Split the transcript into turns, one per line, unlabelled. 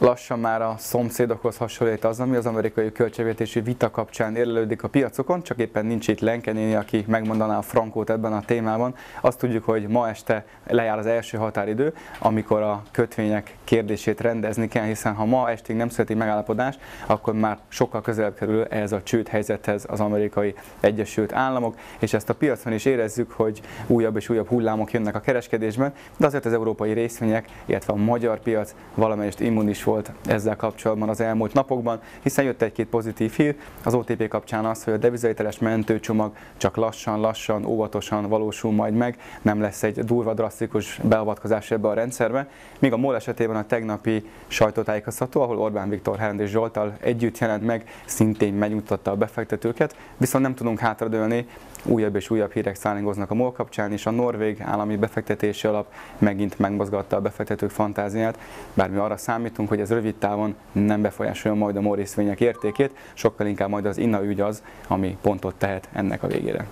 lassan már a szomszédokhoz hasonlít az, ami az amerikai költségvetési vita kapcsán érlelődik a piacokon, csak éppen nincs itt Lenkenéni, aki megmondaná a frankót ebben a témában. Azt tudjuk, hogy ma este lejár az első határidő, amikor a kötvények kérdését rendezni kell, hiszen ha ma estig nem születik megállapodás, akkor már sokkal közelebb kerül ehhez a csőd helyzethez az amerikai Egyesült Államok, és ezt a piacon is érezzük, hogy újabb és újabb hullámok jönnek a kereskedésben, de azért az európai részvények, illetve a magyar piac valamelyest immunis volt ezzel kapcsolatban az elmúlt napokban, hiszen jött egy-két pozitív hír, az OTP kapcsán az, hogy a devizahiteles mentőcsomag csak lassan-lassan, óvatosan valósul majd meg, nem lesz egy durva, drasztikus beavatkozás ebbe a rendszerbe, míg a MOL esetében a tegnapi sajtótájékoztató, ahol Orbán Viktor Herend és Zsoltal együtt jelent meg, szintén megnyugtatta a befektetőket, viszont nem tudunk hátradőlni, újabb és újabb hírek szállingoznak a MOL kapcsán, és a Norvég állami befektetési alap megint megmozgatta a befektetők fantáziát, bár mi arra számítunk, hogy ez rövid távon nem befolyásolja majd a MOL részvények értékét, sokkal inkább majd az INA ügy az, ami pontot tehet ennek a végére.